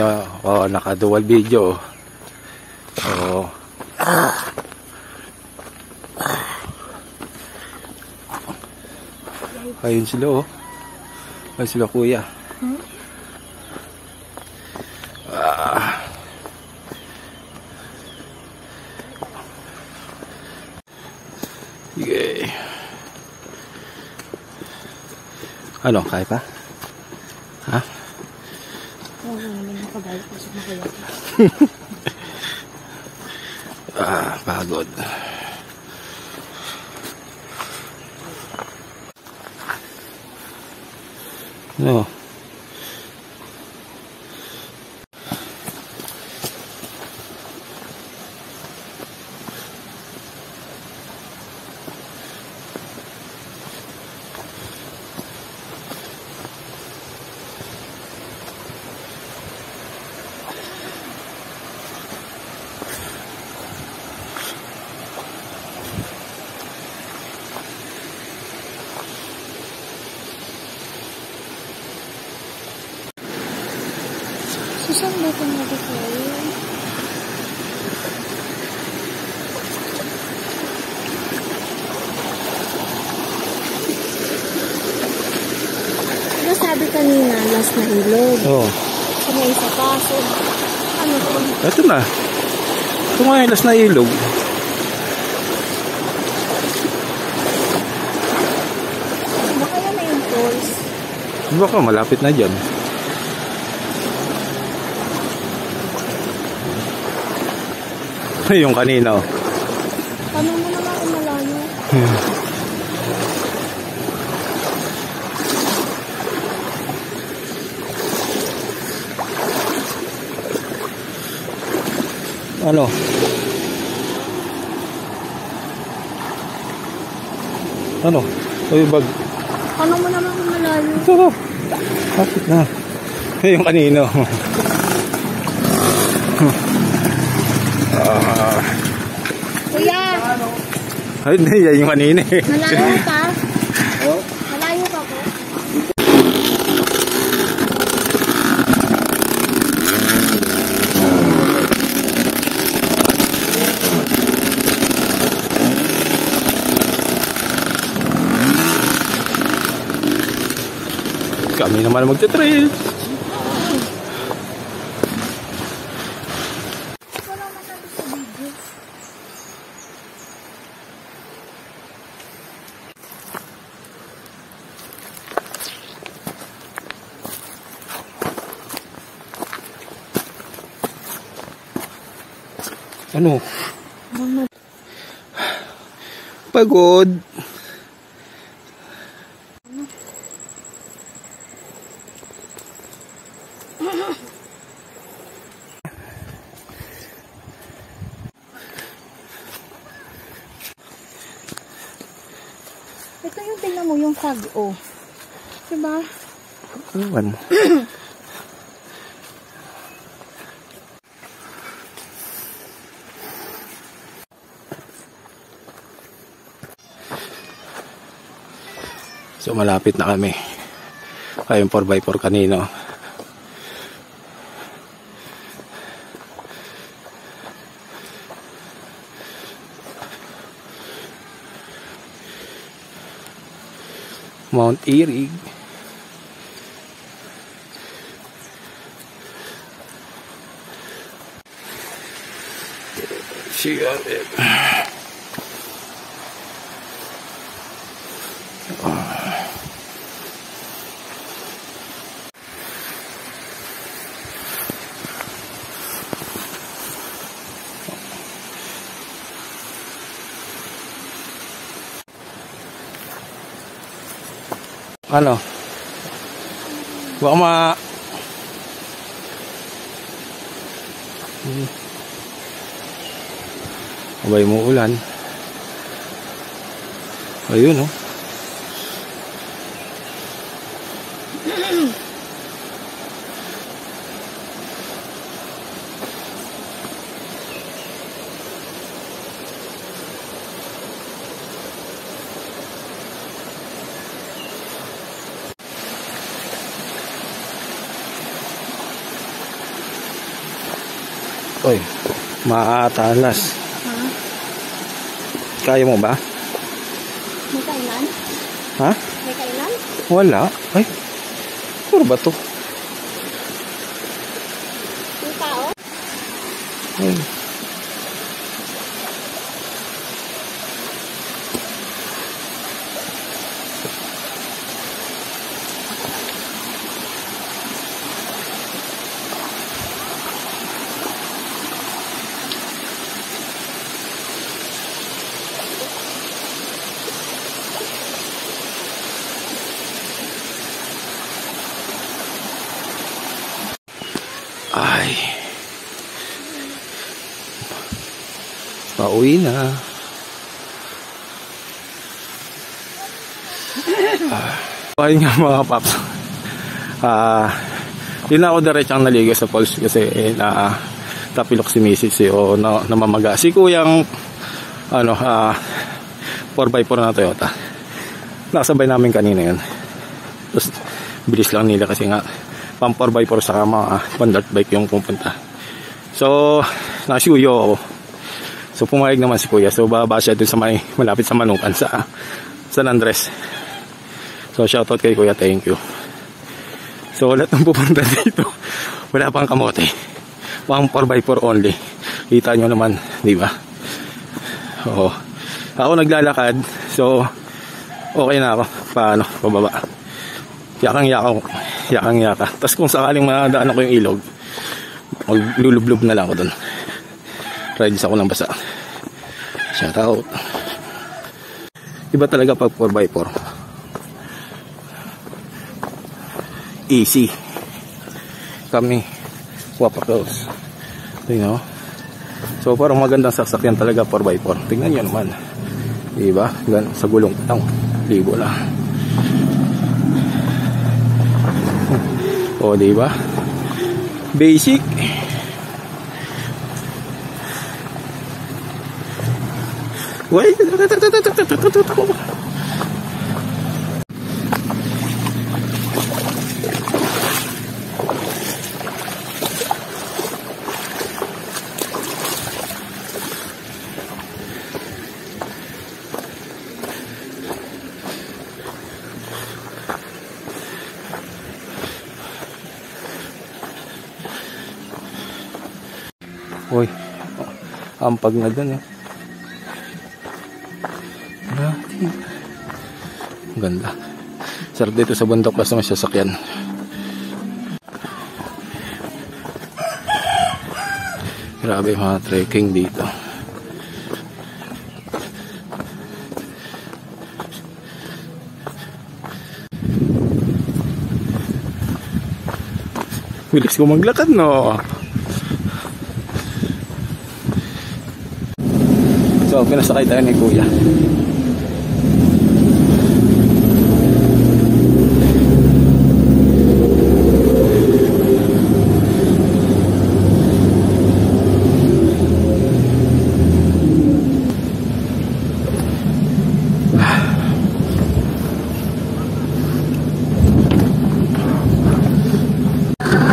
nyo, oh, naka-dual video. Oh. Ayun sila oh. Ayun sila kuya. Ah. Sige. Ano, kaya pa? Ha? Oo, naman nakabalik ko sa makaya. Ah, pagod. No. Ito nga dito? Ano sabi kanina, last na ilog? Oh. So may isa pa. So, ano to? Ito na. Ito nga last na ilog. Baka yan na yung falls. Baka malapit na dyan. Yung kanina oh. Tanong mo naman kung malayo. Ano? Ano? Uy, bag. Tanong mo naman kung malayo. Ito na. Kapit na. yung kanino. Kuya, ay, hindi. Yan yung kanina eh. malayo ka? Malayo ka po? Kami naman magte-trail. Ano? Ano? Pagod. Ito yung tingnan mo, yung fog, oh. Diba? Ewan. So malapit na kami. Kayong 4x4 kanino. Mount Erie. She got it. Ano? Baka ma... Abay mo ulan. Ayun oh. Maatalas. Ha? Kaya mo ba? May kailan? Ha? May kailan? Wala. Ay, ano ba to? Yung tao? Ay. Pauwi na. Ah, ayun nga mga paps. Ah, di na ako diretsang naligo sa falls kasi eh, na tapilok si Mrs. eh, o na, namamaga. Si kuyang ano, ah, 4x4 na Toyota. Nakasabay namin kanina yun. Tapos, bilis lang nila kasi nga pang 4x4 sa mga ah, pang dirt bike yung pupunta. So, nakasuyo ako. So, pumayag naman si kuya. So, bababa siya dun sa may malapit sa Manukan sa San Andres. So, shoutout kay kuya. Thank you. So, lahat ng pupunta dito, wala pang kamote. Pang 4x4 only. Kita nyo naman, di ba? Oo. Ako naglalakad. So, okay na ako. Paano? Pababa. Yakang yaka ko. Yakang yaka. Tapos kung sakaling madaan ako yung ilog, maglulublob na lang ako doon. Rides ako ng basa. Shout out. Iba talaga pag 4x4. Easy. Kami. Wapakos. Tingnan mo. So parang magandang sasakyan talaga 4x4. Tingnan nyo naman. Diba? Gan sa gulong lang. Libo lang. O, di ba? Basic. Wait. Uy. Ampag na dun eh. Ganda. Sarap dito sa bundok basta may sasakyan. Grabe mga trekking dito. Bilis ko maglakad no. So, pinasakay tayo ni Kuya.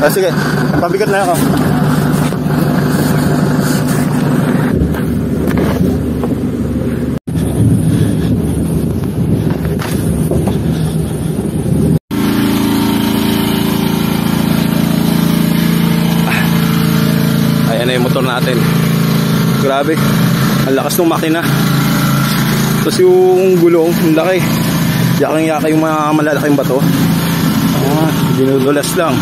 Ah, sige. Pabigat na ako. Ayan na yung motor natin. Grabe. Ang lakas ng makina. Tapos yung gulong, ang laki. Yaking-yaka yung mga malalaking bato. Ah, dinudulas lang.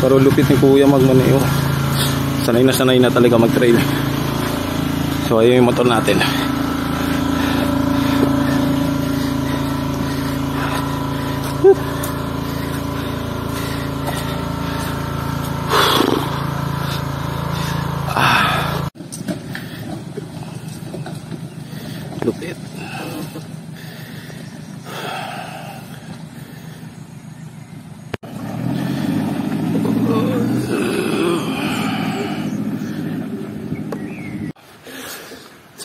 Pero lupit ni kuya magmaneo. Sanay na sanay na talaga mag-trail. So ayun yung motor natin.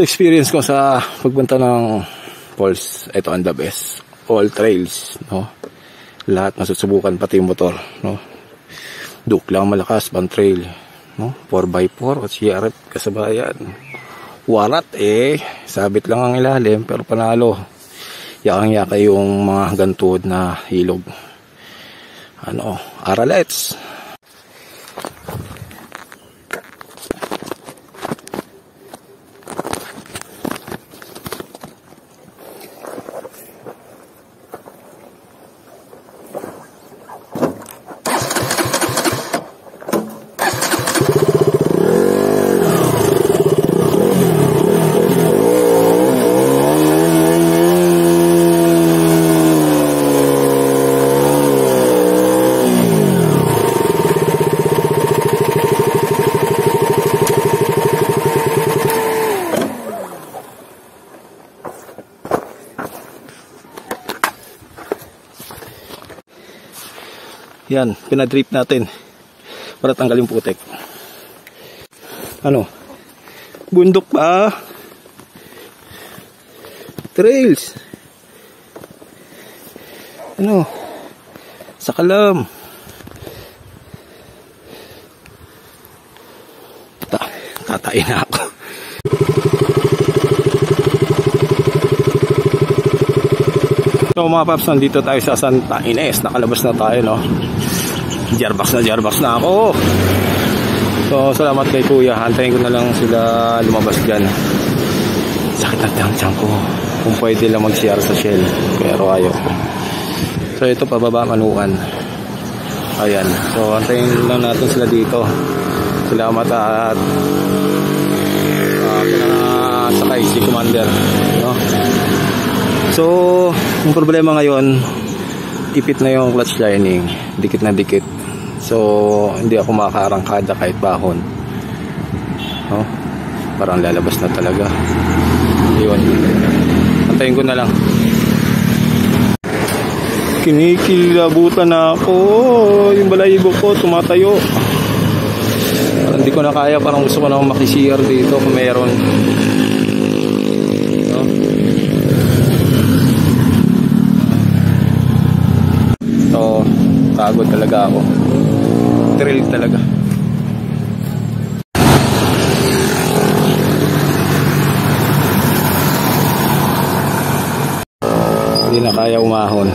Sa experience ko sa pagpunta ng falls, ito ang the best. All trails, no? Lahat masusubukan, pati yung motor, no? Duk lang malakas, pang trail, No? 4x4 o CRF kasabayan. Warat eh. Sabit lang ang ilalim pero panalo. Yakang yaka yung mga gantuod na hilog. Ano, aralets. Yan, pinadrip natin. Para tanggal yung putek. Ano? Bundok pa. Trails. Ano? Sa kalam. Ta tatain na ako. So mga paps, nandito tayo sa Santa Ines. Nakalabas na tayo, no? Jarbox na jarbox na ako. So, salamat kay kuya. Hantayin ko na lang sila lumabas dyan. Sakit na tiyang ko. Kung pwede lang mag-CR sa Shell. Pero ayaw. So, ito pababa manukan. Ayan. So, hantayin lang natin sila dito. Salamat at uh, pinasakay si Commander. No? So, yung problema ngayon, ipit na yung clutch lining. Dikit na dikit. So, hindi ako makakarangkada kahit bahon. No? Parang lalabas na talaga. Yun. Antayin ko na lang. Kinikilabutan na ako. Yung balayibo ko, tumatayo. Parang hindi ko na kaya. Parang gusto ko na makisiyar dito kung meron. No? So, pagod talaga ako. Thrill talaga. Hindi na kaya umahon.